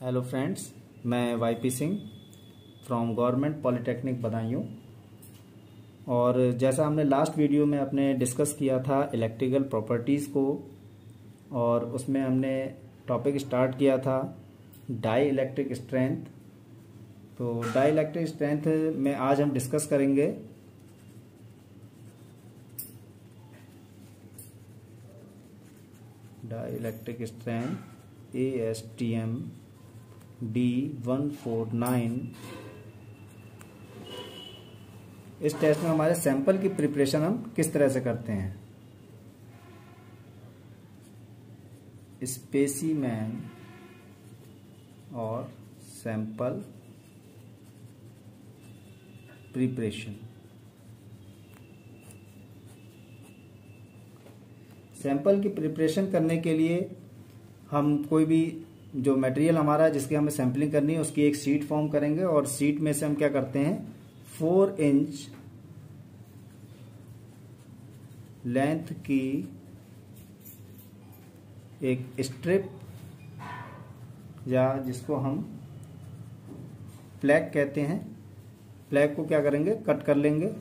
Hello friends मैं Y P Singh from government polytechnic Badaun और जैसा हमने लास्ट वीडियो में अपने डिस्कस किया था इलेक्ट्रिकल प्रॉपर्टीज़ को, और उसमें हमने टॉपिक स्टार्ट किया था डाई इलेक्ट्रिक स्ट्रेंथ तो डाई इलेक्ट्रिक स्ट्रेंथ में आज हम डिस्कस करेंगे। Dielectric strength A S T M D one four nine इस टेस्ट में हमारे सैंपल की प्रिपरेशन हम किस तरह से करते हैं? स्पेसीमैन और सैंपल प्रिपरेशन सैंपल की प्रिपरेशन करने के लिए हम कोई भी जो मटेरियल हमारा है, जिसकी हमें सैंपलिंग करनी है, उसकी एक सीट फॉर्म करेंगे और सीट में से हम क्या करते हैं? फोर इंच लेंथ की एक स्ट्रिप या जिसको हम फ्लैग कहते हैं। फ्लैग को क्या करेंगे? कट कर लेंगे।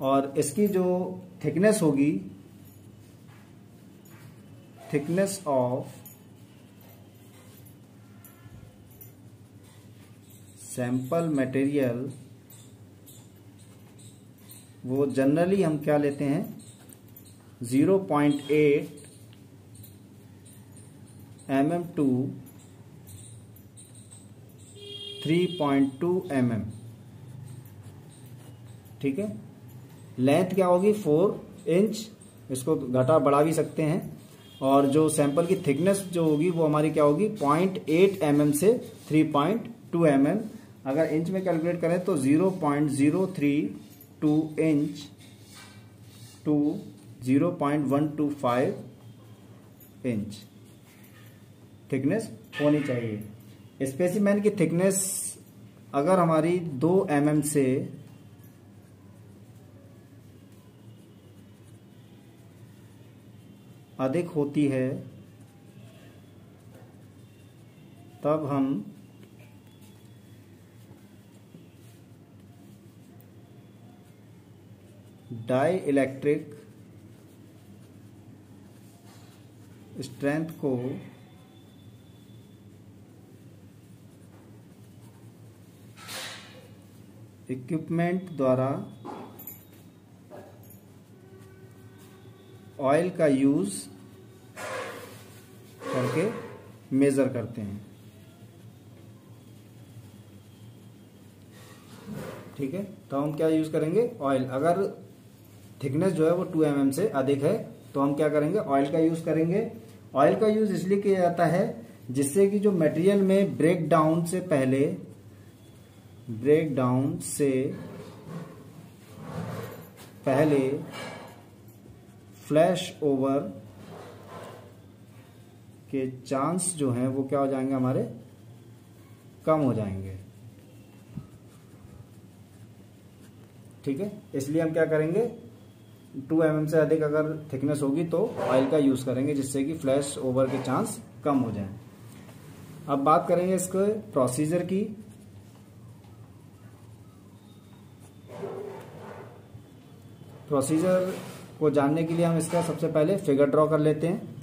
और इसकी जो थिकनेस होगी थिकनेस ऑफ़ सैंपल मटेरियल वो जनरली हम क्या लेते हैं? 0.8 M M to three point two M M ठीक है? लेंथ क्या होगी? फोर इंच इसको घटा बढ़ा भी सकते हैं। और जो सैंपल की थिकनेस जो होगी, वो हमारी क्या होगी? पॉइंट एट एम एम से three point two M M अगर इंच में कैलकुलेट करें तो zero point zero three two inch to zero point one two five inch thickness होनी चाहिए। स्पेसिमैन की थिकनेस अगर हमारी दो एम mm से अधिक होती है तब हम डाई इलेक्ट्रिक स्ट्रेंथ को इक्विपमेंट द्वारा ऑयल का यूज़ करके मेजर करते हैं। ठीक है? तो हम क्या यूज़ करेंगे? ऑयल अगर थिकनेस जो है वो टू एम mm से अधिक है तो हम क्या करेंगे? ऑयल का यूज़ करेंगे। ऑयल का यूज़ इसलिए किया जाता है जिससे कि जो मटेरियल में ब्रेक डाउन से पहले ब्रेक डाउन से पहले फ्लैश ओवर के चांस जो हैं, वो क्या हो जाएँगे हमारे? कम हो जाएँगे। ठीक है? इसलिए हम क्या करेंगे? टू एम mm से अधिक अगर थिकनेस होगी तो ऑयल का यूज़ करेंगे, जिससे कि फ्लैश ओवर के चांस कम हो जाए। अब बात करेंगे इसके प्रोसीजर की। प्रोसीजर को जानने के लिए हम इसका सबसे पहले फिगर ड्रॉ कर लेते हैं।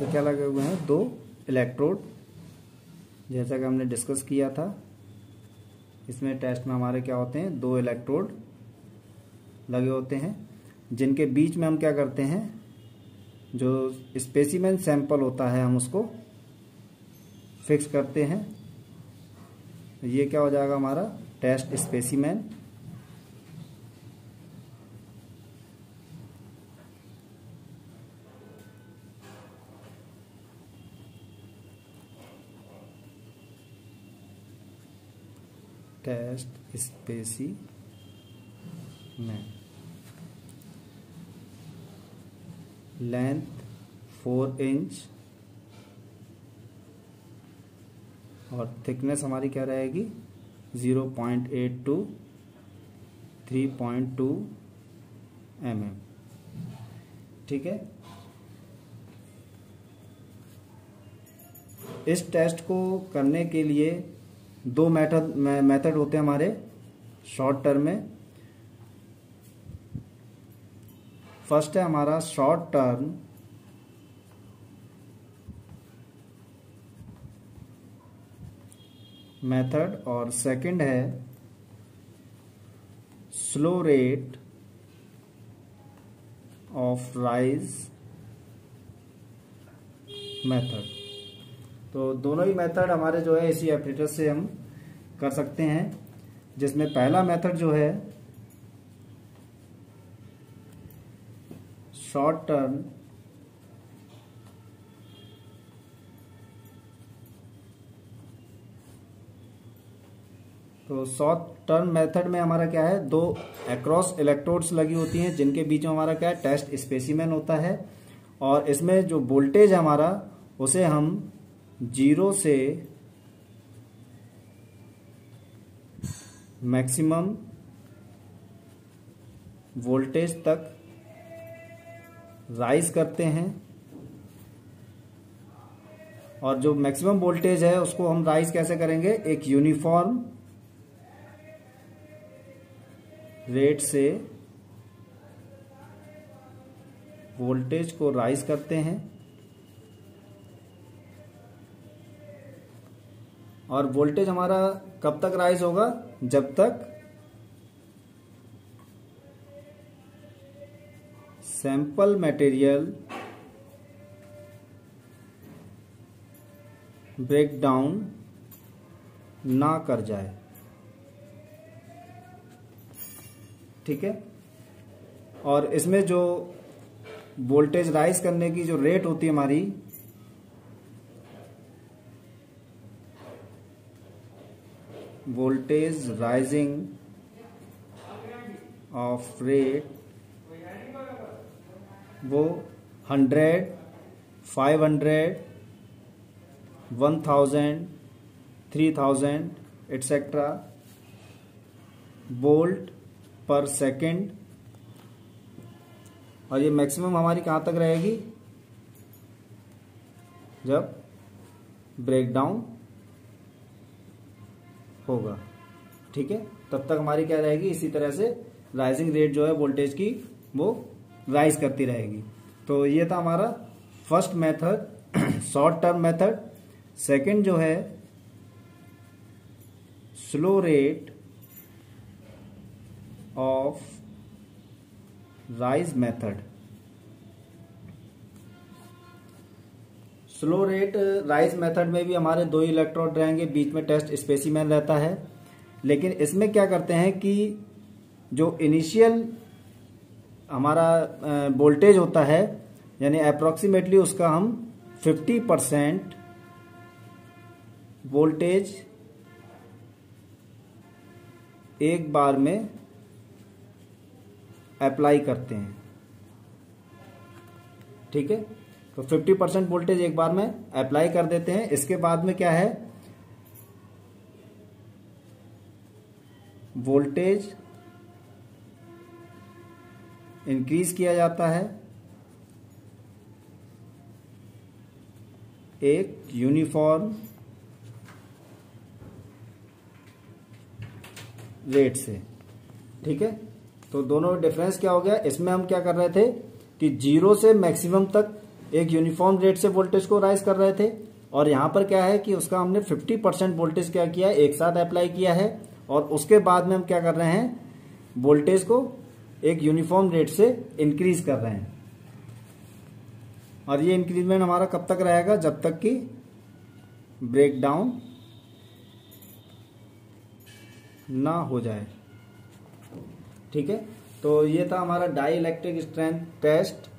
ये क्या लगे हुए हैं? दो इलेक्ट्रोड जैसा कि हमने डिस्कस किया था। इसमें टेस्ट में हमारे क्या होते हैं? दो इलेक्ट्रोड लगे होते हैं, जिनके बीच में हम क्या करते हैं? जो स्पेसिमेन सैंपल होता है, हम उसको फिक्स करते हैं। ये क्या हो जाएगा हमारा? टेस्ट स्पेसिमेन टेस्ट स्पेसी में। Length four inch. और थिकनेस हमारी क्या रहेगी? Zero point eight two, three point two M M ठीक है? इस टेस्ट को करने के लिए दो मेथड मेथड होते हैं हमारे, शॉर्ट टर्म में। फ़र्स्ट है हमारा शॉर्ट टर्म। मेथड, और सेकंड है slow rate of rise method. तो दोनों ही मेथड हमारे जो है इसी ऑपरेटर से हम कर सकते हैं, जिसमें पहला मेथड जो है, शॉर्ट टर्म तो शॉर्ट टर्म मेथड में हमारा क्या है, दो अक्रॉस इलेक्ट्रोड्स लगी होती हैं, जिनके बीच में हमारा क्या है टेस्ट स्पेसिमेन होता है, और इसमें जो वोल्टेज हमारा, उसे हम ज़ीरो से मैक्सिमम वोल्टेज तक राइज करते हैं और जो मैक्सिमम वोल्टेज है उसको हम राइज कैसे करेंगे? एक यूनिफॉर्म रेट से वोल्टेज को राइज करते हैं। और वोल्टेज हमारा कब तक राइज होगा? जब तक सैंपल मटेरियल ब्रेक डाउन ना कर जाए। ठीक है? और इसमें जो वोल्टेज राइज करने की जो रेट होती है हमारी voltage rising of rate वो 100 500 1000 3000 एटसेट्रा वोल्ट पर सेकेंड और ये मैक्सिमम हमारी कहाँ तक रहेगी? जब ब्रेकडाउन होगा। ठीक है? तब तक हमारी क्या रहेगी? इसी तरह से राइजिंग रेट जो है वोल्टेज की, वो राइज करती रहेगी। तो ये था हमारा first method short term method second जो है slow rate of rise method slow rate rise method में भी हमारे दो इलेक्ट्रोड रहेंगे, बीच में टेस्ट स्पेसिमेन रहता है। लेकिन इसमें क्या करते हैं कि जो इनिशियल हमारा वोल्टेज होता है, यानी अप्रोक्सीमेटली उसका हम 50 परसेंट वोल्टेज एक बार में अप्लाई करते हैं। ठीक है? तो 50 परसेंट वोल्टेज एक बार में अप्लाई कर देते हैं। इसके बाद में क्या है? वोल्टेज इंक्रीज किया जाता है। एक यूनिफॉर्म रेट से। ठीक है? तो दोनों डिफरेंस क्या हो गया? इसमें हम क्या कर रहे थे कि ज़ीरो से मैक्सिमम तक एक यूनिफॉर्म रेट से वोल्टेज को राइज कर रहे थे। और यहाँ पर क्या है कि उसका हमने 50 परसेंट वोल्टेज क्या किया, एक साथ अप्लाई किया है। और उसके बाद में हम क्या कर रहे हैं वोल्टेज को एक यूनिफॉर्म रेट से इंक्रीज कर रहे हैं। और ये इंक्रीजमेंट हमारा कब तक रहेगा? जब तक कि ब्रेक डाउन ना हो जाए। ठीक है? तो ये था हमारा डाई इलेक्ट्रिक स्ट्रेंथ टेस्ट